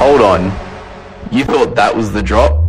Hold on. You thought that was the drop?